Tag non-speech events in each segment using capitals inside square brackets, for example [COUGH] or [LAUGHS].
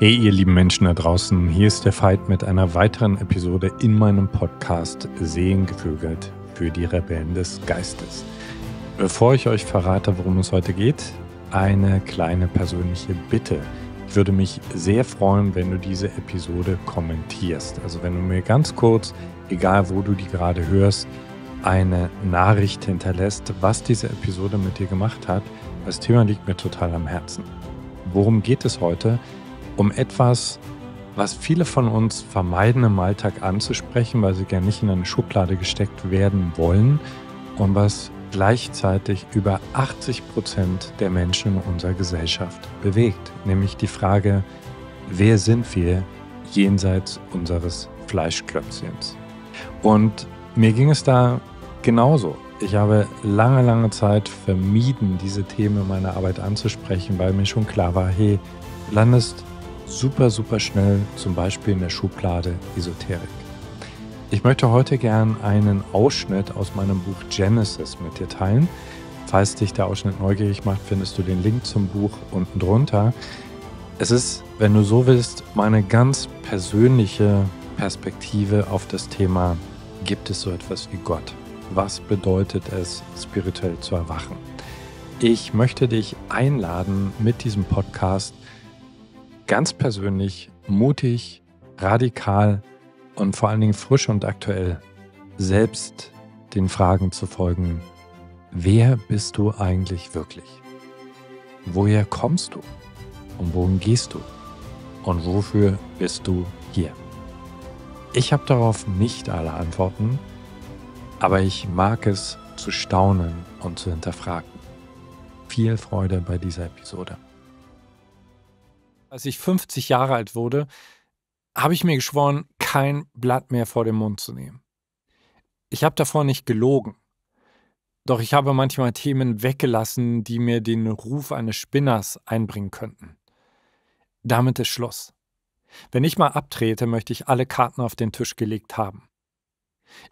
Hey ihr lieben Menschen da draußen, hier ist der Fight mit einer weiteren Episode in meinem Podcast Sehen gevögelt für die Rebellen des Geistes. Bevor ich euch verrate, worum es heute geht, eine kleine persönliche Bitte. Ich würde mich sehr freuen, wenn du diese Episode kommentierst. Also wenn du mir ganz kurz, egal wo du die gerade hörst, eine Nachricht hinterlässt, was diese Episode mit dir gemacht hat. Das Thema liegt mir total am Herzen. Worum geht es heute? Um etwas, was viele von uns vermeiden im Alltag anzusprechen, weil sie gerne nicht in eine Schublade gesteckt werden wollen und was gleichzeitig über 80 Prozent der Menschen in unserer Gesellschaft bewegt, nämlich die Frage, wer sind wir jenseits unseres Fleischklöpfchens? Und mir ging es da genauso. Ich habe lange, lange Zeit vermieden, diese Themen in meiner Arbeit anzusprechen, weil mir schon klar war, hey, landest super, super schnell zum Beispiel in der Schublade Esoterik. Ich möchte heute gern einen Ausschnitt aus meinem Buch Genesis mit dir teilen. Falls dich der Ausschnitt neugierig macht, findest du den Link zum Buch unten drunter. Es ist, wenn du so willst, meine ganz persönliche Perspektive auf das Thema, gibt es so etwas wie Gott? Was bedeutet es, spirituell zu erwachen? Ich möchte dich einladen, mit diesem Podcast ganz persönlich, mutig, radikal und vor allen Dingen frisch und aktuell selbst den Fragen zu folgen, wer bist du eigentlich wirklich? Woher kommst du? Und wohin gehst du? Und wofür bist du hier? Ich habe darauf nicht alle Antworten, aber ich mag es zu staunen und zu hinterfragen. Viel Freude bei dieser Episode. Als ich 50 Jahre alt wurde, habe ich mir geschworen, kein Blatt mehr vor den Mund zu nehmen. Ich habe davor nicht gelogen. Doch ich habe manchmal Themen weggelassen, die mir den Ruf eines Spinners einbringen könnten. Damit ist Schluss. Wenn ich mal abtrete, möchte ich alle Karten auf den Tisch gelegt haben.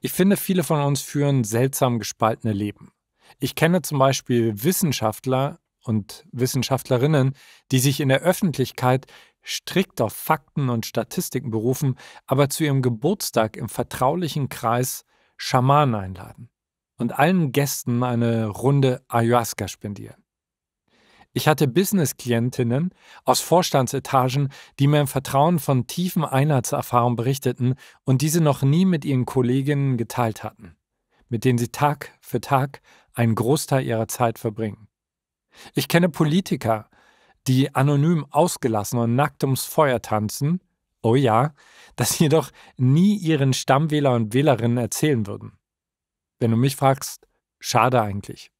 Ich finde, viele von uns führen seltsam gespaltene Leben. Ich kenne zum Beispiel Wissenschaftler, und Wissenschaftlerinnen, die sich in der Öffentlichkeit strikt auf Fakten und Statistiken berufen, aber zu ihrem Geburtstag im vertraulichen Kreis Schamanen einladen und allen Gästen eine Runde Ayahuasca spendieren. Ich hatte Business-Klientinnen aus Vorstandsetagen, die mir im Vertrauen von tiefen Einheitserfahrungen berichteten und diese noch nie mit ihren Kolleginnen geteilt hatten, mit denen sie Tag für Tag einen Großteil ihrer Zeit verbringen. Ich kenne Politiker, die anonym ausgelassen und nackt ums Feuer tanzen, oh ja, das [LAUGHS] jedoch nie ihren Stammwähler und Wählerinnen erzählen würden. Wenn du mich fragst, schade eigentlich.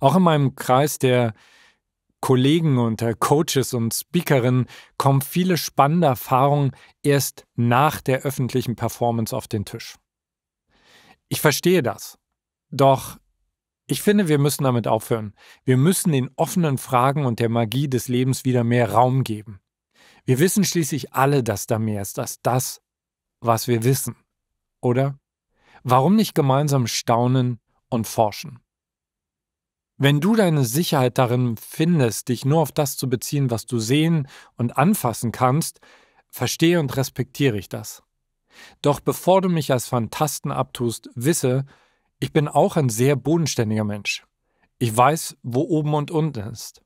Auch in meinem Kreis der Kollegen und der Coaches und Speakerinnen kommen viele spannende Erfahrungen erst nach der öffentlichen Performance auf den Tisch. Ich verstehe das. Doch ich finde, wir müssen damit aufhören. Wir müssen den offenen Fragen und der Magie des Lebens wieder mehr Raum geben. Wir wissen schließlich alle, dass da mehr ist als das, was wir wissen. Oder? Warum nicht gemeinsam staunen und forschen? Wenn du deine Sicherheit darin findest, dich nur auf das zu beziehen, was du sehen und anfassen kannst, verstehe und respektiere ich das. Doch bevor du mich als Fantasten abtust, wisse, ich bin auch ein sehr bodenständiger Mensch. Ich weiß, wo oben und unten ist.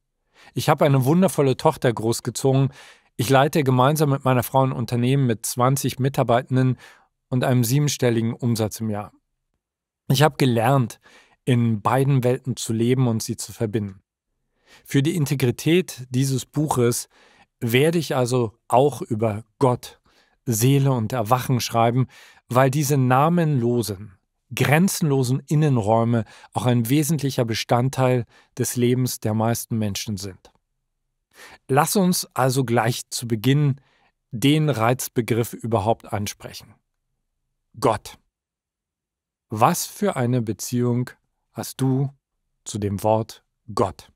Ich habe eine wundervolle Tochter großgezogen. Ich leite gemeinsam mit meiner Frau ein Unternehmen mit 20 Mitarbeitenden und einem siebenstelligen Umsatz im Jahr. Ich habe gelernt, in beiden Welten zu leben und sie zu verbinden. Für die Integrität dieses Buches werde ich also auch über Gott, Seele und Erwachen schreiben, weil diese namenlosen, grenzenlosen Innenräume auch ein wesentlicher Bestandteil des Lebens der meisten Menschen sind. Lass uns also gleich zu Beginn den Reizbegriff überhaupt ansprechen. Gott. Was für eine Beziehung hast du zu dem Wort Gott?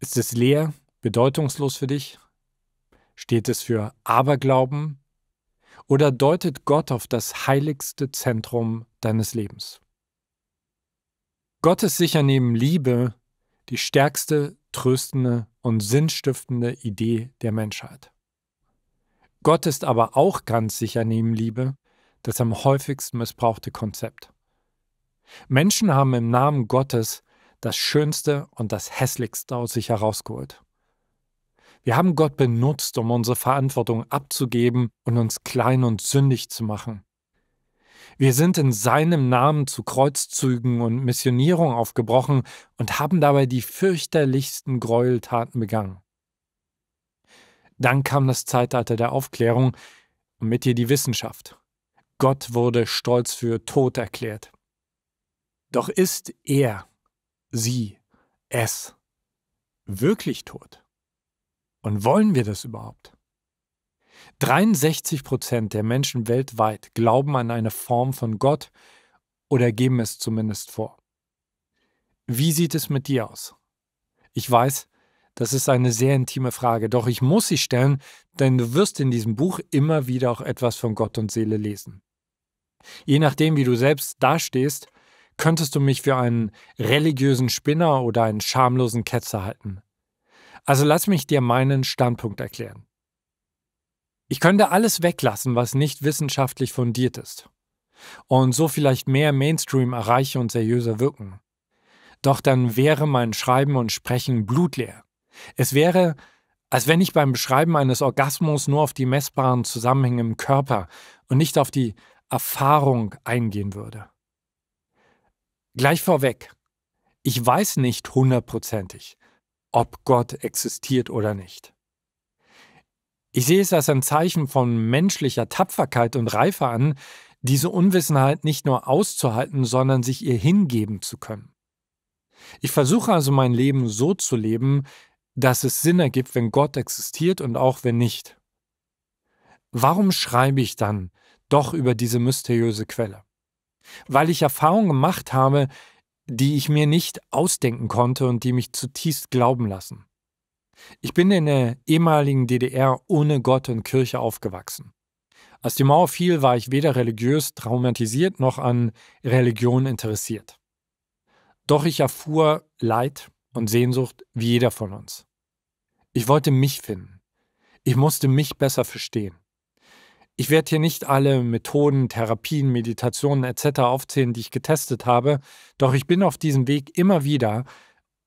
Ist es leer, bedeutungslos für dich? Steht es für Aberglauben, oder deutet Gott auf das heiligste Zentrum deines Lebens? Gott ist sicher neben Liebe die stärkste tröstende und sinnstiftende Idee der Menschheit. Gott ist aber auch ganz sicher neben Liebe das am häufigsten missbrauchte Konzept. Menschen haben im Namen Gottes das Schönste und das Hässlichste aus sich herausgeholt. Wir haben Gott benutzt, um unsere Verantwortung abzugeben und uns klein und sündig zu machen. Wir sind in seinem Namen zu Kreuzzügen und Missionierung aufgebrochen und haben dabei die fürchterlichsten Gräueltaten begangen. Dann kam das Zeitalter der Aufklärung und mit ihr die Wissenschaft. Gott wurde stolz für tot erklärt. Doch ist er, sie, es wirklich tot? Und wollen wir das überhaupt? 63 Prozent der Menschen weltweit glauben an eine Form von Gott oder geben es zumindest vor. Wie sieht es mit dir aus? Ich weiß, das ist eine sehr intime Frage, doch ich muss sie stellen, denn du wirst in diesem Buch immer wieder auch etwas von Gott und Seele lesen. Je nachdem, wie du selbst dastehst, könntest du mich für einen religiösen Spinner oder einen schamlosen Ketzer halten. Also lass mich dir meinen Standpunkt erklären. Ich könnte alles weglassen, was nicht wissenschaftlich fundiert ist. Und so vielleicht mehr Mainstream erreichen und seriöser wirken. Doch dann wäre mein Schreiben und Sprechen blutleer. Es wäre, als wenn ich beim Beschreiben eines Orgasmus nur auf die messbaren Zusammenhänge im Körper und nicht auf die Erfahrung eingehen würde. Gleich vorweg, ich weiß nicht hundertprozentig, ob Gott existiert oder nicht. Ich sehe es als ein Zeichen von menschlicher Tapferkeit und Reife an, diese Unwissenheit nicht nur auszuhalten, sondern sich ihr hingeben zu können. Ich versuche also mein Leben so zu leben, dass es Sinn ergibt, wenn Gott existiert und auch wenn nicht. Warum schreibe ich dann doch über diese mysteriöse Quelle? Weil ich Erfahrungen gemacht habe, die ich mir nicht ausdenken konnte und die mich zutiefst glauben lassen. Ich bin in der ehemaligen DDR ohne Gott und Kirche aufgewachsen. Als die Mauer fiel, war ich weder religiös traumatisiert noch an Religion interessiert. Doch ich erfuhr Leid und Sehnsucht wie jeder von uns. Ich wollte mich finden. Ich musste mich besser verstehen. Ich werde hier nicht alle Methoden, Therapien, Meditationen etc. aufzählen, die ich getestet habe, doch ich bin auf diesem Weg immer wieder,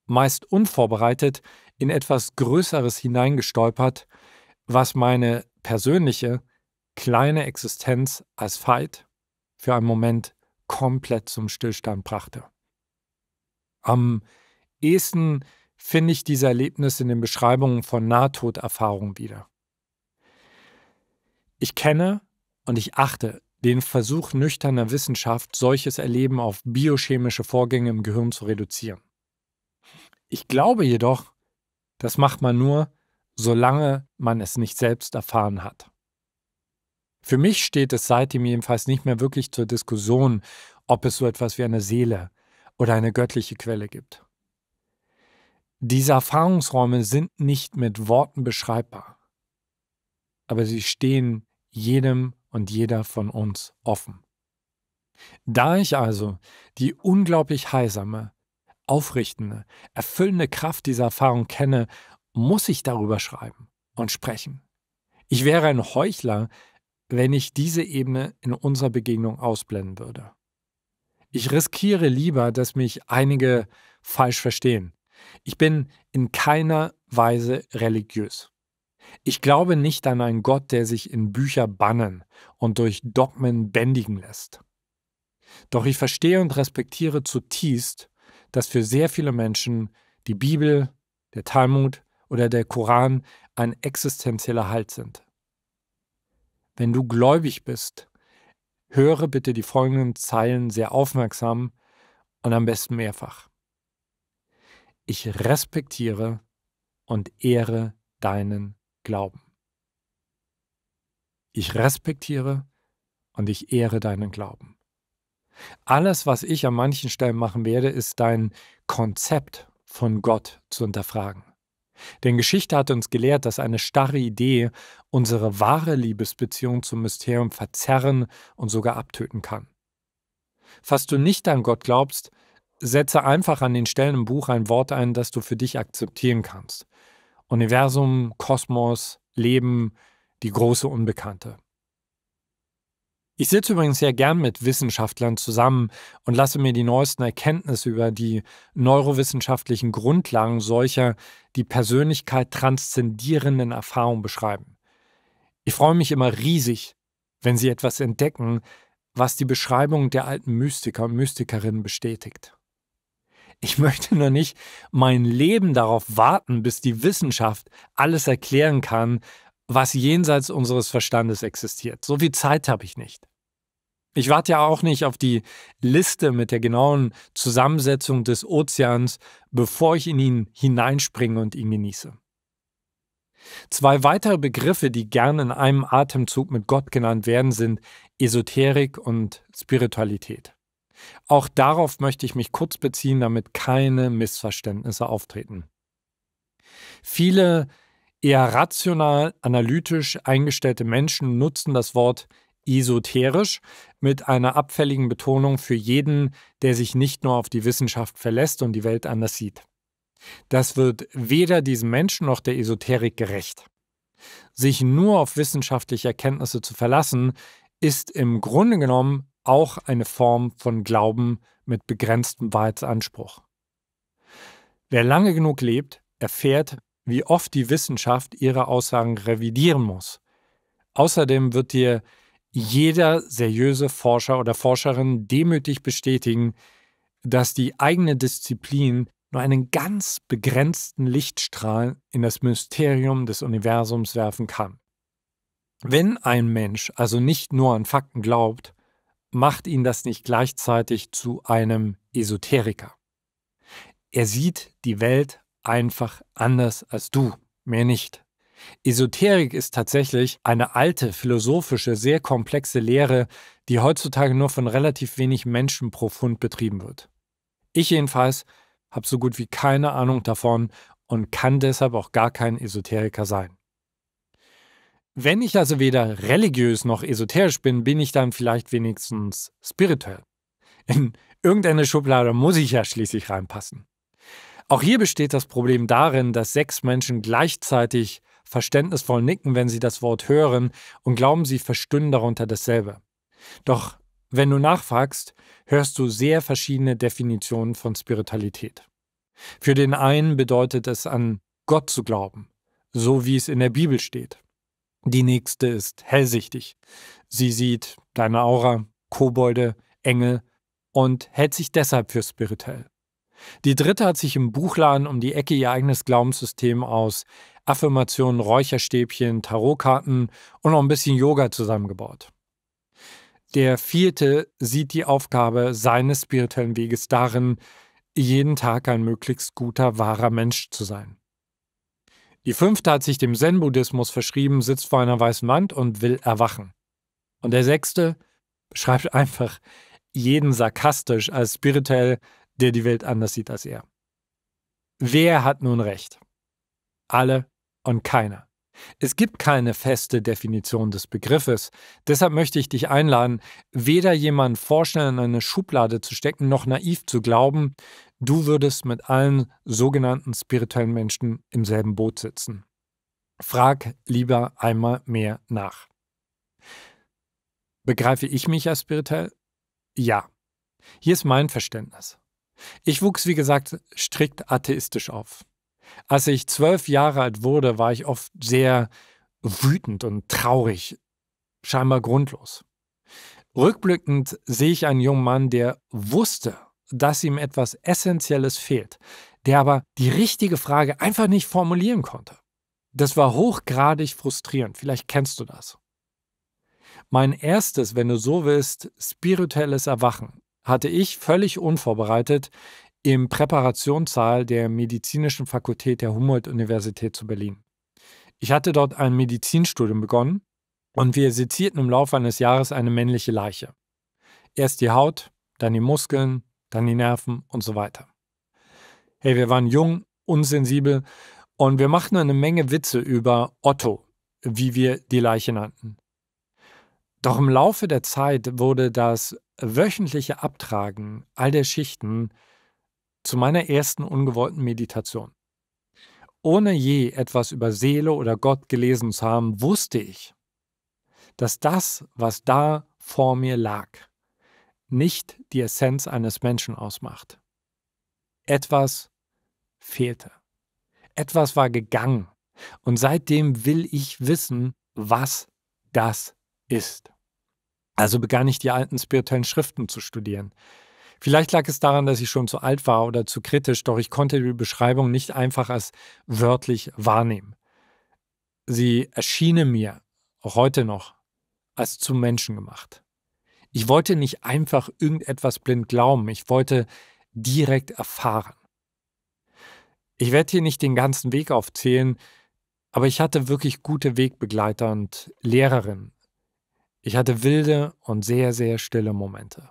meist unvorbereitet, in etwas Größeres hineingestolpert, was meine persönliche, kleine Existenz als Fight für einen Moment komplett zum Stillstand brachte. Am ehesten finde ich diese Erlebnisse in den Beschreibungen von Nahtoderfahrungen wieder. Ich kenne und ich achte den Versuch nüchterner Wissenschaft, solches Erleben auf biochemische Vorgänge im Gehirn zu reduzieren. Ich glaube jedoch, das macht man nur, solange man es nicht selbst erfahren hat. Für mich steht es seitdem jedenfalls nicht mehr wirklich zur Diskussion, ob es so etwas wie eine Seele oder eine göttliche Quelle gibt. Diese Erfahrungsräume sind nicht mit Worten beschreibbar, aber sie stehen jedem und jeder von uns offen. Da ich also die unglaublich heilsame, aufrichtende, erfüllende Kraft dieser Erfahrung kenne, muss ich darüber schreiben und sprechen. Ich wäre ein Heuchler, wenn ich diese Ebene in unserer Begegnung ausblenden würde. Ich riskiere lieber, dass mich einige falsch verstehen. Ich bin in keiner Weise religiös. Ich glaube nicht an einen Gott, der sich in Bücher bannen und durch Dogmen bändigen lässt. Doch ich verstehe und respektiere zutiefst, dass für sehr viele Menschen die Bibel, der Talmud oder der Koran ein existenzieller Halt sind. Wenn du gläubig bist, höre bitte die folgenden Zeilen sehr aufmerksam und am besten mehrfach. Ich respektiere und ehre deinen Glauben. Ich respektiere und ich ehre deinen Glauben. Alles, was ich an manchen Stellen machen werde, ist dein Konzept von Gott zu hinterfragen. Denn Geschichte hat uns gelehrt, dass eine starre Idee unsere wahre Liebesbeziehung zum Mysterium verzerren und sogar abtöten kann. Falls du nicht an Gott glaubst, setze einfach an den Stellen im Buch ein Wort ein, das du für dich akzeptieren kannst. Universum, Kosmos, Leben, die große Unbekannte. Ich sitze übrigens sehr gern mit Wissenschaftlern zusammen und lasse mir die neuesten Erkenntnisse über die neurowissenschaftlichen Grundlagen solcher die Persönlichkeit transzendierenden Erfahrungen beschreiben. Ich freue mich immer riesig, wenn sie etwas entdecken, was die Beschreibung der alten Mystiker und Mystikerinnen bestätigt. Ich möchte nur nicht mein Leben darauf warten, bis die Wissenschaft alles erklären kann, was jenseits unseres Verstandes existiert. So viel Zeit habe ich nicht. Ich warte ja auch nicht auf die Liste mit der genauen Zusammensetzung des Ozeans, bevor ich in ihn hineinspringe und ihn genieße. Zwei weitere Begriffe, die gern in einem Atemzug mit Gott genannt werden, sind Esoterik und Spiritualität. Auch darauf möchte ich mich kurz beziehen, damit keine Missverständnisse auftreten. Viele eher rational, analytisch eingestellte Menschen nutzen das Wort esoterisch mit einer abfälligen Betonung für jeden, der sich nicht nur auf die Wissenschaft verlässt und die Welt anders sieht. Das wird weder diesem Menschen noch der Esoterik gerecht. Sich nur auf wissenschaftliche Erkenntnisse zu verlassen, ist im Grunde genommen auch eine Form von Glauben mit begrenztem Wahrheitsanspruch. Wer lange genug lebt, erfährt, wie oft die Wissenschaft ihre Aussagen revidieren muss. Außerdem wird dir jeder seriöse Forscher oder Forscherin demütig bestätigen, dass die eigene Disziplin nur einen ganz begrenzten Lichtstrahl in das Mysterium des Universums werfen kann. Wenn ein Mensch also nicht nur an Fakten glaubt, macht ihn das nicht gleichzeitig zu einem Esoteriker. Er sieht die Welt einfach anders als du, mehr nicht. Esoterik ist tatsächlich eine alte, philosophische, sehr komplexe Lehre, die heutzutage nur von relativ wenig Menschen pro Pfund betrieben wird. Ich jedenfalls habe so gut wie keine Ahnung davon und kann deshalb auch gar kein Esoteriker sein. Wenn ich also weder religiös noch esoterisch bin, bin ich dann vielleicht wenigstens spirituell. In irgendeine Schublade muss ich ja schließlich reinpassen. Auch hier besteht das Problem darin, dass sechs Menschen gleichzeitig verständnisvoll nicken, wenn sie das Wort hören und glauben, sie verstünden darunter dasselbe. Doch wenn du nachfragst, hörst du sehr verschiedene Definitionen von Spiritualität. Für den einen bedeutet es an Gott zu glauben, so wie es in der Bibel steht. Die nächste ist hellsichtig. Sie sieht deine Aura, Kobolde, Engel und hält sich deshalb für spirituell. Die dritte hat sich im Buchladen um die Ecke ihr eigenes Glaubenssystem aus Affirmationen, Räucherstäbchen, Tarotkarten und noch ein bisschen Yoga zusammengebaut. Der vierte sieht die Aufgabe seines spirituellen Weges darin, jeden Tag ein möglichst guter, wahrer Mensch zu sein. Die fünfte hat sich dem Zen-Buddhismus verschrieben, sitzt vor einer weißen Wand und will erwachen. Und der sechste beschreibt [LAUGHS] einfach jeden sarkastisch als spirituell, der die Welt anders sieht als er. Wer hat nun recht? Alle und keiner. Es gibt keine feste Definition des Begriffes. Deshalb möchte ich dich einladen, weder jemanden vorstellen, in eine Schublade zu stecken, noch naiv zu glauben, du würdest mit allen sogenannten spirituellen Menschen im selben Boot sitzen. Frag lieber einmal mehr nach. Begreife ich mich als spirituell? Ja. Hier ist mein Verständnis. Ich wuchs, wie gesagt, strikt atheistisch auf. Als ich zwölf Jahre alt wurde, war ich oft sehr wütend und traurig, scheinbar grundlos. Rückblickend sehe ich einen jungen Mann, der wusste, dass ihm etwas Essentielles fehlt, der aber die richtige Frage einfach nicht formulieren konnte. Das war hochgradig frustrierend, vielleicht kennst du das. Mein erstes, wenn du so willst, spirituelles Erwachen hatte ich völlig unvorbereitet im Präparationssaal der Medizinischen Fakultät der Humboldt-Universität zu Berlin. Ich hatte dort ein Medizinstudium begonnen und wir sezierten im Laufe eines Jahres eine männliche Leiche. Erst die Haut, dann die Muskeln, dann die Nerven und so weiter. Hey, wir waren jung, unsensibel und wir machten eine Menge Witze über Otto, wie wir die Leiche nannten. Doch im Laufe der Zeit wurde das wöchentliche Abtragen all der Schichten zu meiner ersten ungewollten Meditation. Ohne je etwas über Seele oder Gott gelesen zu haben, wusste ich, dass das, was da vor mir lag, nicht die Essenz eines Menschen ausmacht. Etwas fehlte. Etwas war gegangen. Und seitdem will ich wissen, was das ist. Also begann ich die alten spirituellen Schriften zu studieren. Vielleicht lag es daran, dass ich schon zu alt war oder zu kritisch, doch ich konnte die Beschreibung nicht einfach als wörtlich wahrnehmen. Sie erschienen mir, auch heute noch, als zu Menschen gemacht. Ich wollte nicht einfach irgendetwas blind glauben, ich wollte direkt erfahren. Ich werde hier nicht den ganzen Weg aufzählen, aber ich hatte wirklich gute Wegbegleiter und Lehrerinnen. Ich hatte wilde und sehr, sehr stille Momente.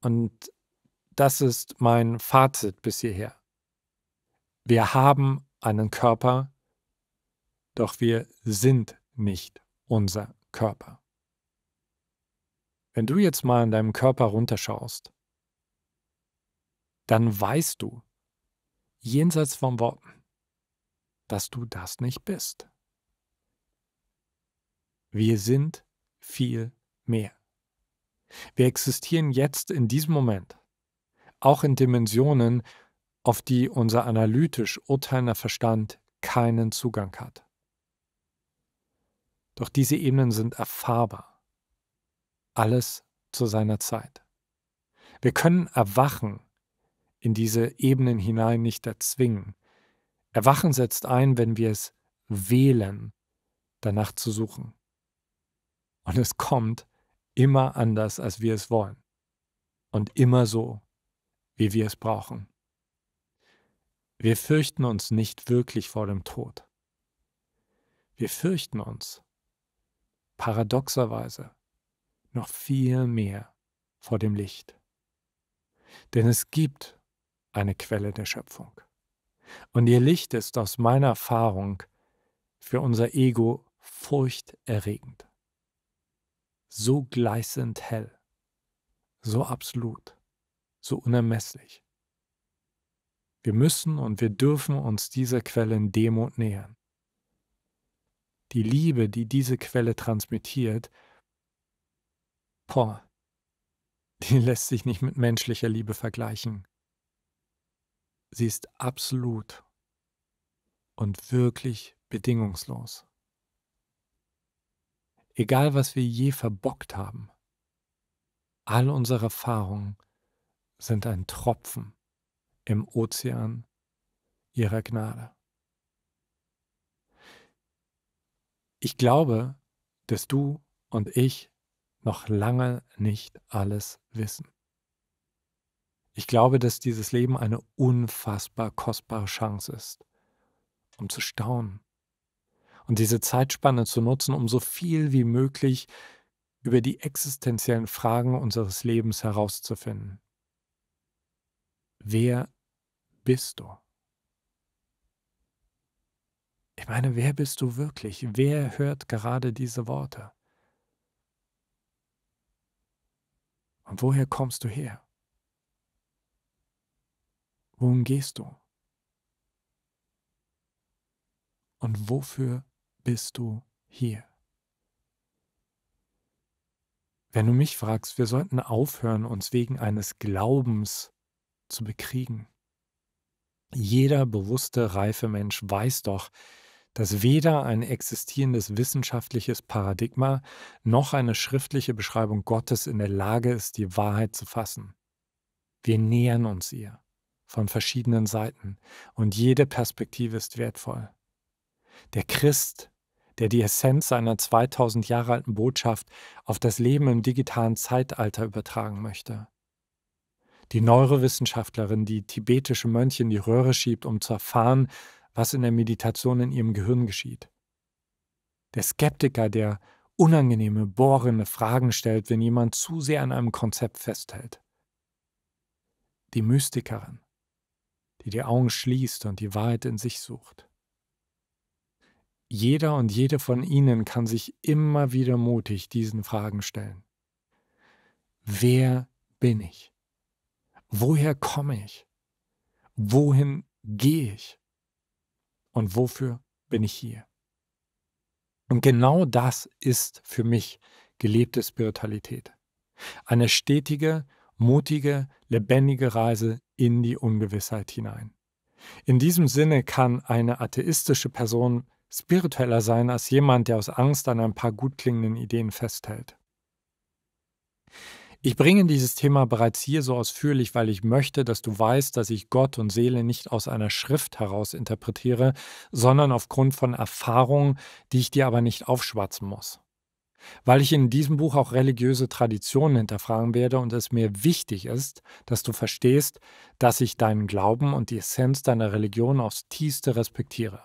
Und das ist mein Fazit bis hierher. Wir haben einen Körper, doch wir sind nicht unser Körper. Wenn du jetzt mal in deinem Körper runterschaust, dann weißt du, jenseits von Worten, dass du das nicht bist. Wir sind viel mehr. Wir existieren jetzt in diesem Moment, auch in Dimensionen, auf die unser analytisch urteilender Verstand keinen Zugang hat. Doch diese Ebenen sind erfahrbar. Alles zu seiner Zeit. Wir können Erwachen in diese Ebenen hinein nicht erzwingen. Erwachen setzt ein, wenn wir es wählen, danach zu suchen. Und es kommt, immer anders, als wir es wollen. Und immer so, wie wir es brauchen. Wir fürchten uns nicht wirklich vor dem Tod. Wir fürchten uns, paradoxerweise, noch viel mehr vor dem Licht. Denn es gibt eine Quelle der Schöpfung. Und ihr Licht ist aus meiner Erfahrung für unser Ego furchterregend so gleißend hell, so absolut, so unermesslich. Wir müssen und wir dürfen uns dieser Quelle in Demut nähern. Die Liebe, die diese Quelle transmittiert, boah, die [LAUGHS] lässt sich nicht mit menschlicher Liebe vergleichen. Sie ist absolut und wirklich bedingungslos. Egal, was wir je verbockt haben, all unsere Erfahrungen sind ein Tropfen im Ozean ihrer Gnade. Ich glaube, dass du und ich noch lange nicht alles wissen. Ich glaube, dass dieses Leben eine unfassbar kostbare Chance ist, um zu staunen, und diese Zeitspanne zu nutzen, um so viel wie möglich über die existenziellen Fragen unseres Lebens herauszufinden. Wer bist du? Ich meine, wer bist du wirklich? Wer hört gerade diese Worte? Und woher kommst du her? Wohin gehst du? Und wofür bist du hier. Wenn du mich fragst, wir sollten aufhören, uns wegen eines Glaubens zu bekriegen. Jeder bewusste, reife Mensch weiß doch, dass weder ein existierendes wissenschaftliches Paradigma noch eine schriftliche Beschreibung Gottes in der Lage ist, die Wahrheit zu fassen. Wir nähern uns ihr von verschiedenen Seiten und jede Perspektive ist wertvoll. Der Christ der die Essenz seiner 2000 Jahre alten Botschaft auf das Leben im digitalen Zeitalter übertragen möchte. Die Neurowissenschaftlerin, die tibetische Mönche in die Röhre schiebt, um zu erfahren, was in der Meditation in ihrem Gehirn geschieht. Der Skeptiker, der unangenehme, bohrende Fragen stellt, wenn jemand zu sehr an einem Konzept festhält. Die Mystikerin, die die Augen schließt und die Wahrheit in sich sucht. Jeder und jede von Ihnen kann sich immer wieder mutig diesen Fragen stellen. Wer bin ich? woher komme ich? Wohin gehe ich? Und wofür bin ich hier? Und genau das ist für mich gelebte Spiritualität. Eine stetige, mutige, lebendige Reise in die Ungewissheit hinein. In diesem Sinne kann eine atheistische Person spiritueller sein als jemand, der aus Angst an ein paar gut klingenden Ideen festhält. Ich bringe dieses Thema bereits hier so ausführlich, weil ich möchte, dass du weißt, dass ich Gott und Seele nicht aus einer Schrift heraus interpretiere, sondern aufgrund von Erfahrungen, die ich dir aber nicht aufschwatzen muss. Weil ich in diesem Buch auch religiöse Traditionen hinterfragen werde und es mir wichtig ist, dass du verstehst, dass ich deinen Glauben und die Essenz deiner Religion aufs tiefste respektiere.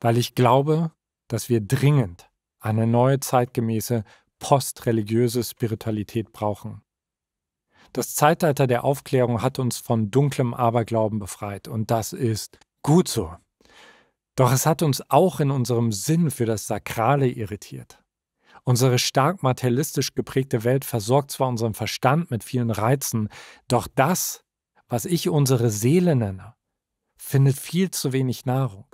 Weil ich glaube, dass wir dringend eine neue zeitgemäße postreligiöse Spiritualität brauchen. Das Zeitalter der Aufklärung hat uns von dunklem Aberglauben befreit und das ist gut so. Doch es hat uns auch in unserem Sinn für das Sakrale irritiert. Unsere stark materialistisch geprägte Welt versorgt zwar unseren Verstand mit vielen Reizen, doch das, was ich unsere Seele nenne, findet viel zu wenig Nahrung.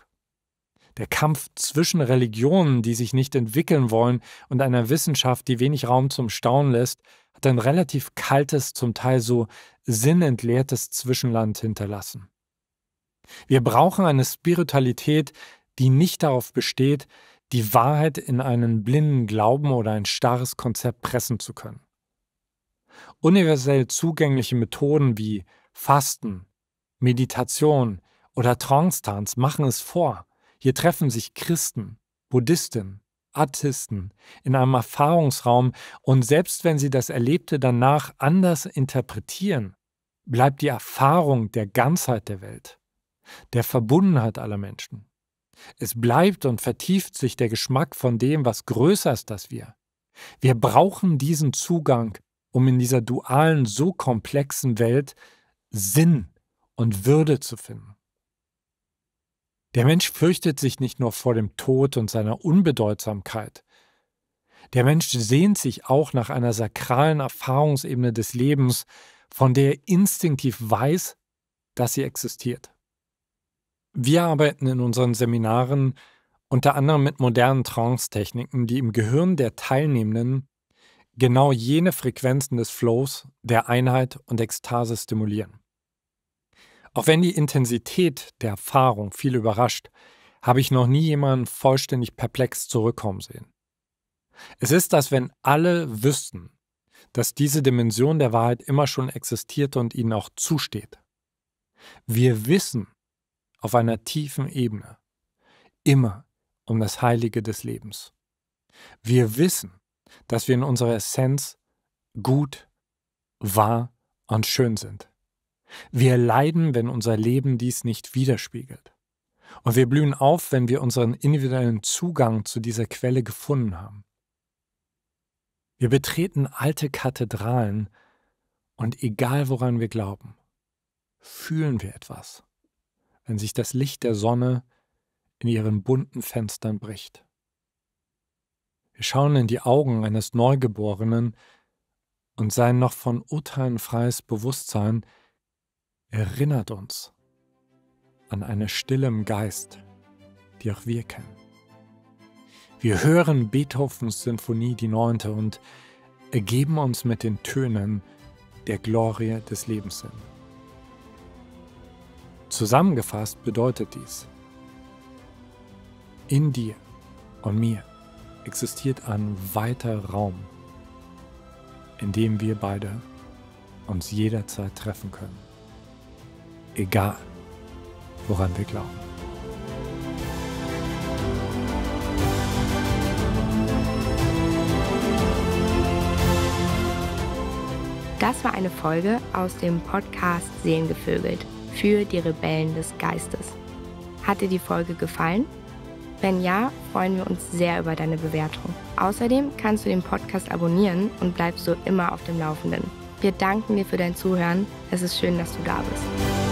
Der Kampf zwischen Religionen, die sich nicht entwickeln wollen, und einer Wissenschaft, die wenig Raum zum Staunen lässt, hat ein relativ kaltes, zum Teil so sinnentleertes Zwischenland hinterlassen. Wir brauchen eine Spiritualität, die nicht darauf besteht, die Wahrheit in einen blinden Glauben oder ein starres Konzept pressen zu können. Universell zugängliche Methoden wie Fasten, Meditation oder Trance-Tanz machen es vor, hier treffen sich Christen, Buddhisten, Atheisten in einem Erfahrungsraum und selbst wenn sie das Erlebte danach anders interpretieren, bleibt die Erfahrung der Ganzheit der Welt, der Verbundenheit aller Menschen. Es bleibt und vertieft sich der Geschmack von dem, was größer ist als wir. Wir brauchen diesen Zugang, um in dieser dualen, so komplexen Welt Sinn und Würde zu finden. Der Mensch fürchtet sich nicht nur vor dem Tod und seiner Unbedeutsamkeit. Der Mensch sehnt sich auch nach einer sakralen Erfahrungsebene des Lebens, von der er instinktiv weiß, dass sie existiert. Wir arbeiten in unseren Seminaren unter anderem mit modernen Trance-Techniken, die im Gehirn der Teilnehmenden genau jene Frequenzen des Flows, der Einheit und Ekstase stimulieren. Auch wenn die Intensität der Erfahrung viel überrascht, habe ich noch nie jemanden vollständig perplex zurückkommen sehen. Es ist, als wenn alle wüssten, dass diese Dimension der Wahrheit immer schon existiert und ihnen auch zusteht. Wir wissen auf einer tiefen Ebene immer um das Heilige des Lebens. Wir wissen, dass wir in unserer Essenz gut, wahr und schön sind. Wir leiden, wenn unser Leben dies nicht widerspiegelt. Und wir blühen auf, wenn wir unseren individuellen Zugang zu dieser Quelle gefunden haben. Wir betreten alte Kathedralen und egal woran wir glauben, fühlen wir etwas, wenn sich das Licht der Sonne in ihren bunten Fenstern bricht. Wir schauen in die Augen eines Neugeborenen und sein noch von Urteilen freies Bewusstsein erinnert uns an eine Stille im Geist, die auch wir kennen. Wir hören Beethovens Sinfonie die neunte und ergeben uns mit den Tönen der Glorie des Lebens hin. Zusammengefasst bedeutet dies, in dir und mir existiert ein weiter Raum, in dem wir beide uns jederzeit treffen können egal woran wir glauben. Das war eine Folge aus dem Podcast Seelengevögelt für die Rebellen des Geistes. Hat dir die Folge gefallen? Wenn ja, freuen wir uns sehr über deine Bewertung. Außerdem kannst du den Podcast abonnieren und bleibst so immer auf dem Laufenden. Wir danken dir für dein Zuhören. Es ist schön, dass du da bist.